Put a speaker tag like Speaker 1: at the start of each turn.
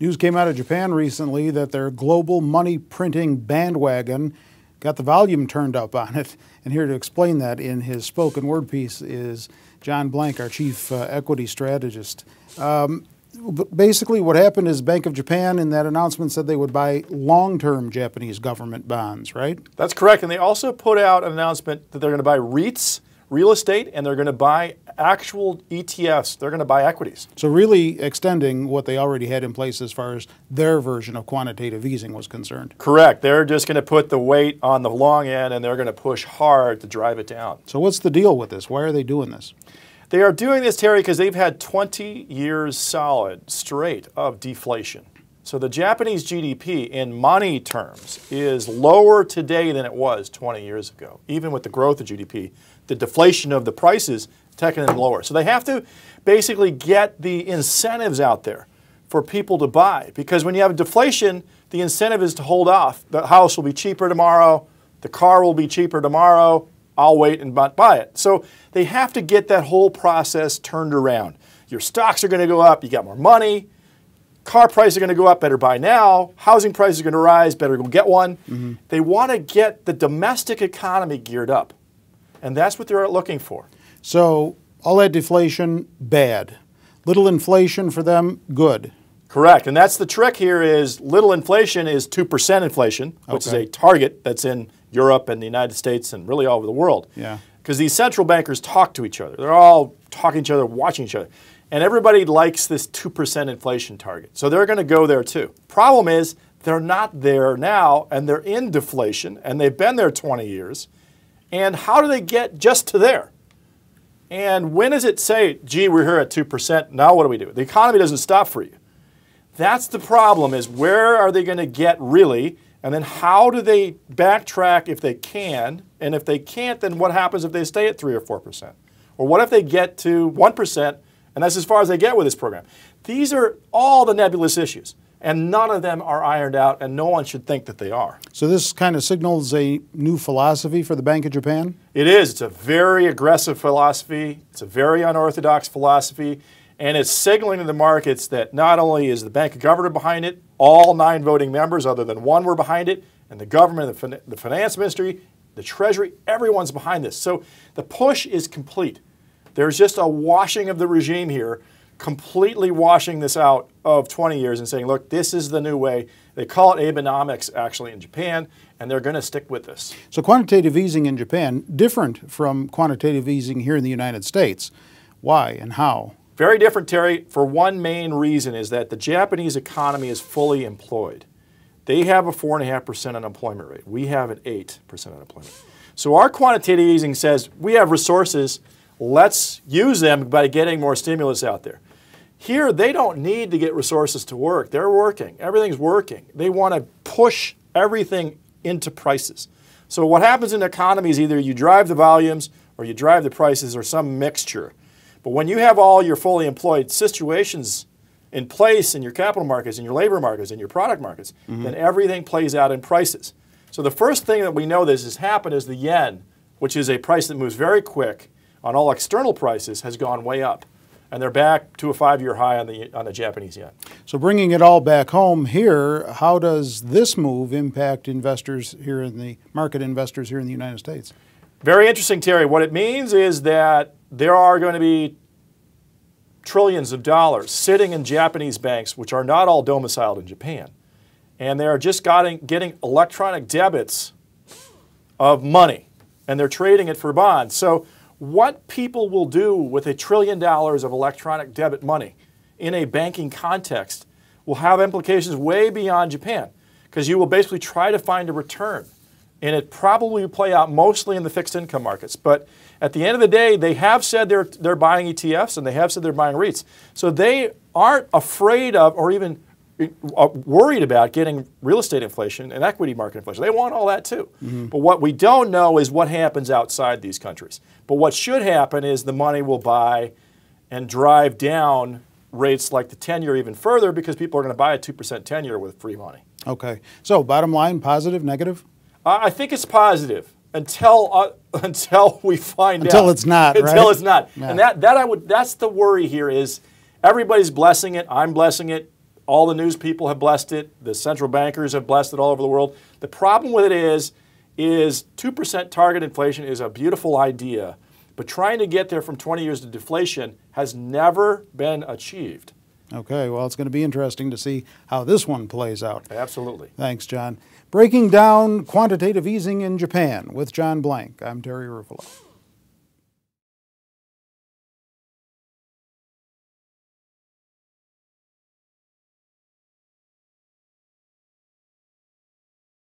Speaker 1: News came out of Japan recently that their global money printing bandwagon got the volume turned up on it. And here to explain that in his spoken word piece is John Blank, our chief uh, equity strategist. Um, basically, what happened is Bank of Japan in that announcement said they would buy long term Japanese government bonds, right?
Speaker 2: That's correct. And they also put out an announcement that they're going to buy REITs real estate and they're going to buy actual ETFs. They're going to buy equities.
Speaker 1: So, really extending what they already had in place as far as their version of quantitative easing was concerned.
Speaker 2: Correct. They're just going to put the weight on the long end and they're going to push hard to drive it down.
Speaker 1: So, what's the deal with this? Why are they doing this?
Speaker 2: They are doing this, Terry, because they've had 20 years solid straight of deflation. So the Japanese GDP in money terms is lower today than it was 20 years ago, even with the growth of GDP the deflation of the prices taking them lower. So they have to basically get the incentives out there for people to buy. Because when you have deflation, the incentive is to hold off. The house will be cheaper tomorrow, the car will be cheaper tomorrow, I'll wait and buy it. So they have to get that whole process turned around. Your stocks are going to go up, you got more money, car prices are going to go up, better buy now, housing prices are going to rise, better go get one. Mm -hmm. They want to get the domestic economy geared up. And that's what they're looking for.
Speaker 1: So all that deflation, bad. Little inflation for them, good.
Speaker 2: Correct. And that's the trick here is little inflation is 2% inflation, which okay. is a target that's in Europe and the United States and really all over the world.
Speaker 1: Yeah.
Speaker 2: Because these central bankers talk to each other. They're all talking to each other, watching each other. And everybody likes this 2% inflation target. So they're going to go there too. Problem is, they're not there now and they're in deflation and they've been there 20 years. And how do they get just to there? And when does it say, gee, we're here at 2%, now what do we do? The economy doesn't stop for you. That's the problem is where are they going to get really? And then how do they backtrack if they can? And if they can't, then what happens if they stay at 3 or 4%? Or what if they get to 1% and that's as far as they get with this program? These are all the nebulous issues and none of them are ironed out, and no one should think that they are.
Speaker 1: So this kind of signals a new philosophy for the Bank of Japan?
Speaker 2: It is. It's a very aggressive philosophy. It's a very unorthodox philosophy, and it's signaling to the markets that not only is the Bank of Governor behind it, all nine voting members, other than one, were behind it, and the government, the, the finance ministry, the Treasury, everyone's behind this. So the push is complete. There's just a washing of the regime here completely washing this out of 20 years and saying, look, this is the new way. They call it Abenomics actually in Japan, and they're going to stick with this.
Speaker 1: So quantitative easing in Japan, different from quantitative easing here in the United States. Why and how?
Speaker 2: Very different, Terry, for one main reason is that the Japanese economy is fully employed. They have a 4.5% unemployment rate. We have an 8% unemployment. So our quantitative easing says we have resources – Let's use them by getting more stimulus out there. Here, they don't need to get resources to work. They're working. Everything's working. They want to push everything into prices. So what happens in the economy is either you drive the volumes or you drive the prices or some mixture. But when you have all your fully employed situations in place in your capital markets, in your labor markets, in your product markets, mm -hmm. then everything plays out in prices. So the first thing that we know this has happened is the yen, which is a price that moves very quick, on all external prices has gone way up. And they're back to a five-year high on the, on the Japanese yen.
Speaker 1: So bringing it all back home here, how does this move impact investors here in the market investors here in the United States?
Speaker 2: Very interesting, Terry. What it means is that there are going to be trillions of dollars sitting in Japanese banks, which are not all domiciled in Japan. And they are just getting, getting electronic debits of money, and they're trading it for bonds. So what people will do with a trillion dollars of electronic debit money in a banking context will have implications way beyond Japan because you will basically try to find a return. And it probably will play out mostly in the fixed income markets. But at the end of the day, they have said they're, they're buying ETFs and they have said they're buying REITs. So they aren't afraid of or even worried about getting real estate inflation and equity market inflation. They want all that too. Mm -hmm. But what we don't know is what happens outside these countries. But what should happen is the money will buy and drive down rates like the 10 year even further because people are going to buy a 2% 10 year with free money.
Speaker 1: Okay. So, bottom line positive, negative?
Speaker 2: Uh, I think it's positive until uh, until we find
Speaker 1: until
Speaker 2: out.
Speaker 1: Until it's not
Speaker 2: until
Speaker 1: right?
Speaker 2: it's not
Speaker 1: yeah.
Speaker 2: and that that I would that's the worry here is everybody's blessing it I'm blessing it all the news people have blessed it. The central bankers have blessed it all over the world. The problem with it is, is 2% target inflation is a beautiful idea, but trying to get there from 20 years to deflation has never been achieved.
Speaker 1: Okay, well, it's going to be interesting to see how this one plays out.
Speaker 2: Absolutely.
Speaker 1: Thanks, John. Breaking down quantitative easing in Japan with John Blank. I'm Terry Ruffalo.